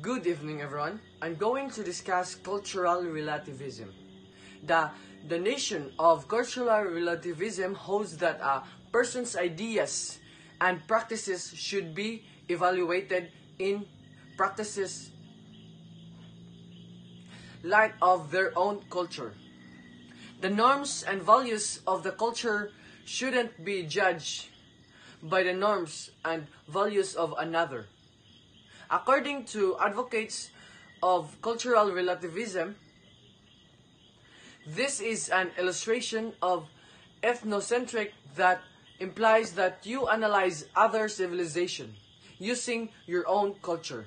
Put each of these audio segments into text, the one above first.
Good evening, everyone. I'm going to discuss cultural relativism. The, nation of cultural relativism holds that a person's ideas and practices should be evaluated in practices light of their own culture. The norms and values of the culture shouldn't be judged by the norms and values of another. According to advocates of cultural relativism, this is an illustration of ethnocentric that implies that you analyze other civilization using your own culture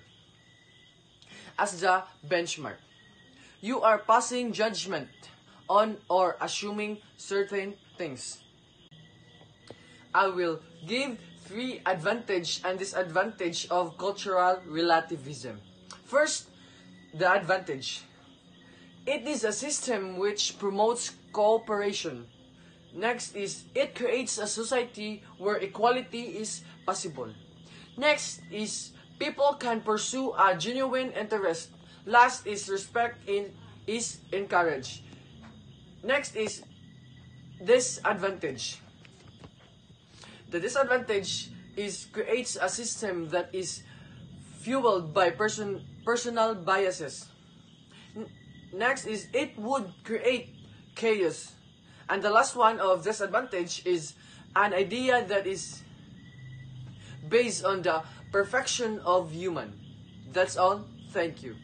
as the benchmark. You are passing judgment on or assuming certain things. I will give three advantage and disadvantage of cultural relativism. First, the advantage. It is a system which promotes cooperation. Next is it creates a society where equality is possible. Next is people can pursue a genuine interest. Last is respect in is encouraged. Next is disadvantage. The disadvantage is creates a system that is fueled by person personal biases. N- Next is it would create chaos. And the last one of disadvantage is an idea that is based on the perfection of human. That's all. Thank you.